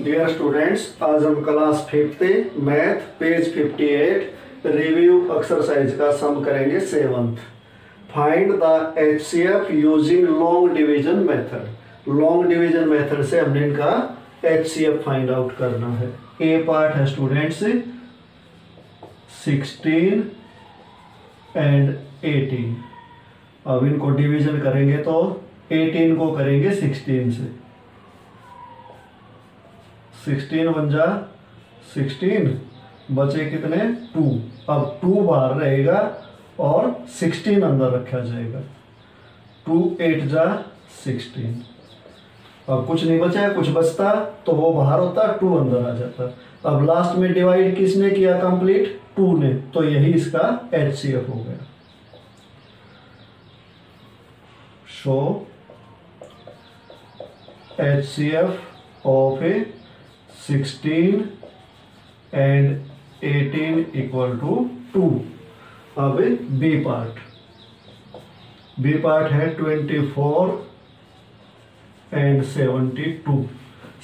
Dear students आज हम class fifth math page 58 review exercise का सम करेंगे seventh find the H C F using long division method long division method से हमने इनका H C F find out करना है. ए पार्ट है स्टूडेंट्स सिक्सटीन एंड एटीन अब इनको डिवीज़न करेंगे तो एटीन को करेंगे सिक्सटीन से. सिक्सटीन वन जा सिक्सटीन बचे कितने? टू। अब टू बाहर रहेगा और सिक्सटीन अंदर रखा जाएगा। टू एट जा, सिक्सटीन। अब कुछ नहीं बचा कुछ बचता तो वो बाहर होता, टू अंदर आ जाता। अब लास्ट में डिवाइड किसने किया कंप्लीट टू ने। तो यही इसका एच सी एफ़ हो गया। So H C F of A 16 and 18 equal to two अब बी पार्ट बी पार्ट है 24 एंड 72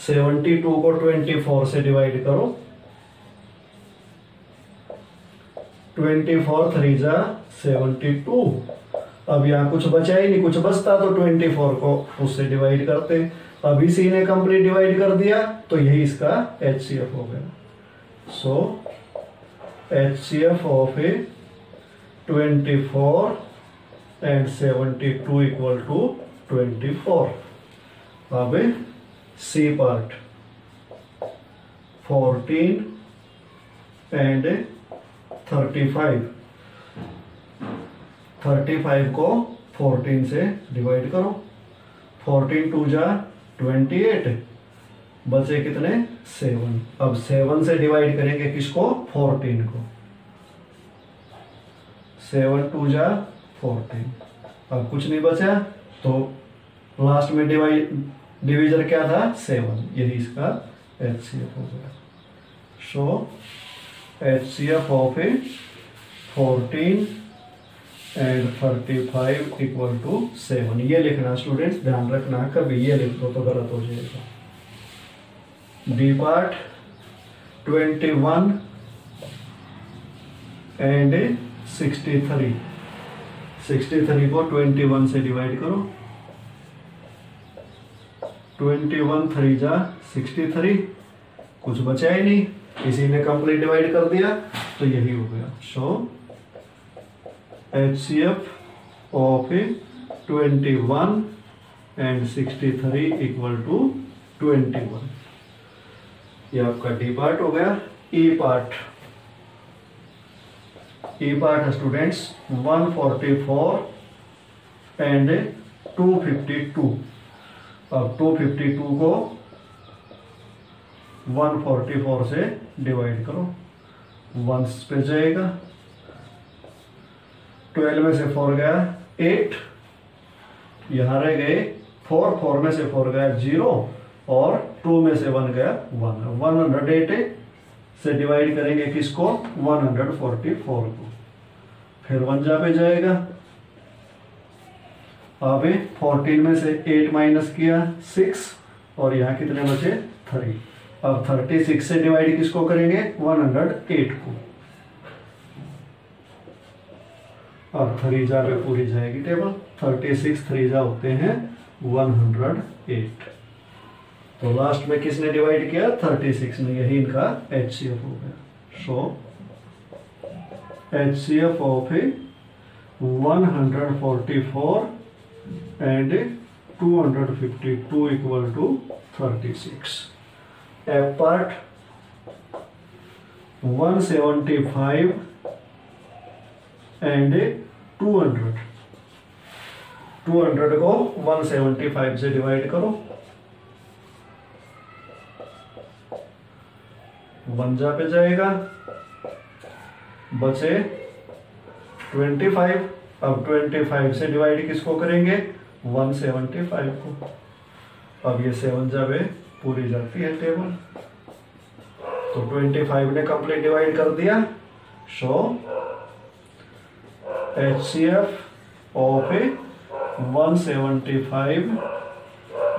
72 को 24 से डिवाइड करो. 24 थ्री जा 72 अब यहाँ कुछ बचा ही नहीं, कुछ बचता तो 24 को उससे डिवाइड करते. अब इसी ने कंप्लीट डिवाइड कर दिया तो यही इसका एच सी एफ़ हो गया। So H C F of A twenty four and seventy two equal to twenty four अब C part fourteen and thirty five thirty five को फोर्टीन से डिवाइड करो। फोर्टीन टू जा ट्वेंटी एट बचे कितने? Seven. अब सेवन से divide करेंगे किसको? फोर्टीन को। सेवन टू जा फोर्टीन अब कुछ नहीं बचा तो लास्ट में डिवाइड डिवीजर क्या था? सेवन। यही इसका एच सी एफ़ हो गया। So H C F of A fourteen and thirty five equal to seven ये लिखना स्टूडेंट्स ध्यान रखना कभी ये लिख दो तो गलत हो जाएगा। D part twenty one and sixty three sixty three को ट्वेंटी वन से डिवाइड करो। ट्वेंटी वन थ्री जा सिक्सटी थ्री कुछ बचा ही नहीं। किसी ने कंप्लीट डिवाइड कर दिया तो यही हो गया। So so, HCF of 21 and 63 equal to 21 ये आपका डी पार्ट हो गया. E part E part students 144 and 252 अब 252 को 144 से डिवाइड करो. वंस पे जाएगा. ट्वेल्व में से फोर गया, एट, यहाँ रह गए, फोर फोर में से फोर गया, ज़ीरो, और टू में से वन गया, वन। वन हंड्रेड एट से डिवाइड करेंगे किसको? वन हंड्रेड फोर्टी फोर को। फिर वन जा पे जाएगा। अब फोर्टीन में से एट माइनस किया सिक्स और यहाँ कितने बचे? थ्री अब थर्टी सिक्स से डिवाइड किसको करेंगे? वन हंड्रेड एट को। और थ्री जा पे पूरी जाएगी। टेबल थर्टी सिक्स थ्री जा होते हैं, वन हंड्रेड एट। तो लास्ट में किसने डिवाइड किया? थर्टी सिक्स में, यही इनका एच सी एफ़ हो गया। So H C F of one hundred forty four and two hundred fifty two equal to thirty six. F part one seventy five and 200 200 को 175 से डिवाइड करो। One जा पे जाएगा, बचे 25 अब 25 से डिवाइड किसको करेंगे? 175 को। अब ये सेवन जावे पूरी जाती है टेबल तो 25 ने कंप्लीट डिवाइड कर दिया। So HCF of a 175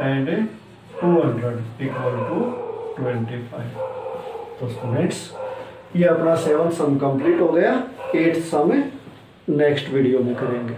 and a 200 equal to twenty five तो स्टूडेंट्स ये अपना सेवन सम कंप्लीट हो गया। एट्थ सम नेक्स्ट वीडियो में करेंगे।